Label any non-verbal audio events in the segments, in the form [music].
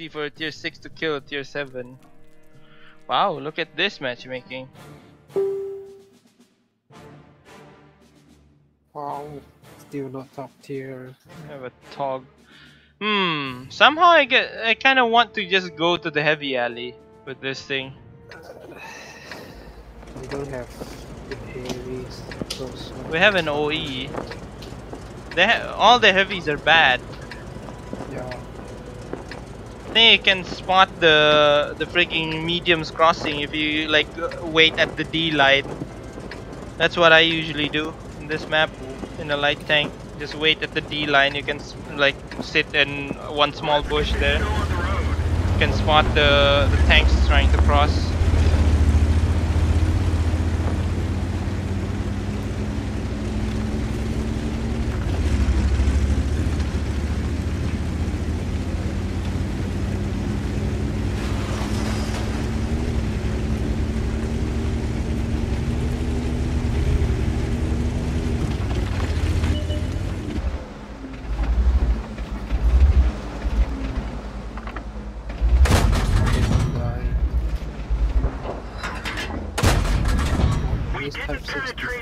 easy for a tier 6 to kill a tier 7. Wow, look at this matchmaking. Wow, still not top tier. I have a Tog. Hmm, somehow I get I kind of want to just go to the heavy alley with this thing. We don't have heavies. Those We have an OE. They ha all the heavies are bad. You can spot the the freaking mediums crossing if you like wait at the D line. That's what I usually do in this map in a light tank. Just wait at the D line. You can like sit in one small bush there. You can spot the the tanks trying to cross. have 60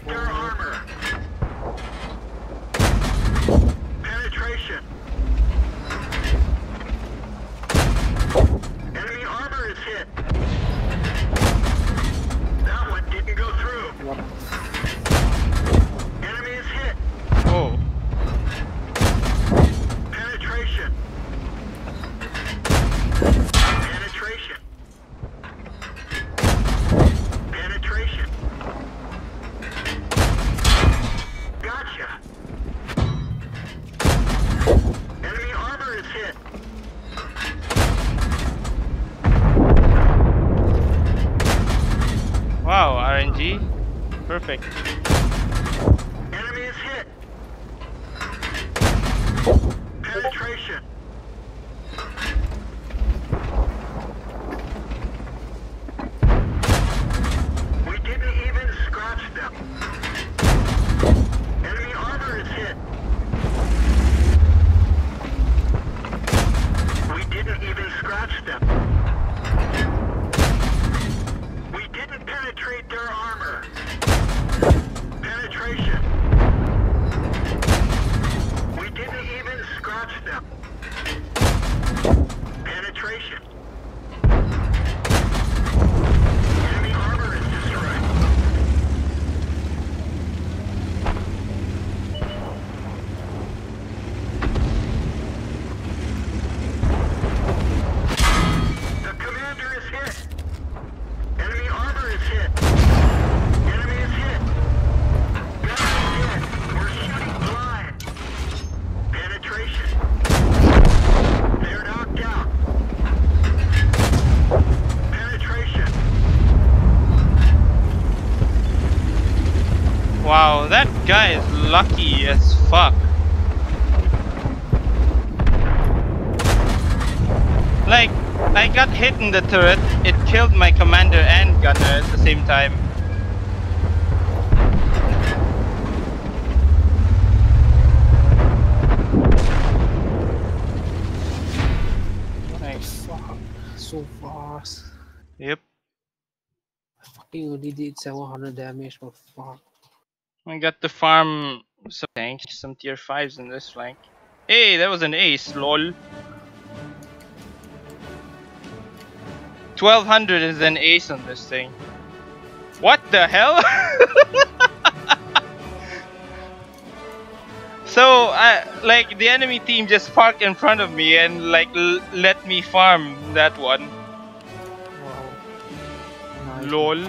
perfect. Enemy is hit. Oh. Penetration. We didn't even scratch them. Enemy armor is hit. We didn't even scratch them. We didn't penetrate their armor. Penetration. We didn't even scratch them. Penetration. Enemy armor is destroyed. The commander is hit. Enemy armor is hit. Enemy is hit. Gunner is hit. We're shooting blind. Penetration. They're knocked out. Penetration. Wow, that guy is lucky as fuck. Like, I got hit in the turret, it killed my commander and gunner at the same time. So fast. Yep. I fucking only did 700 damage, but fuck. I got to farm some tanks, some tier 5s in this flank. Hey, that was an ace, lol. 1200 is an ace on this thing. What the hell? [laughs] so, I like the enemy team just parked in front of me and like l- let me farm that one. Wow. Nice. Lol.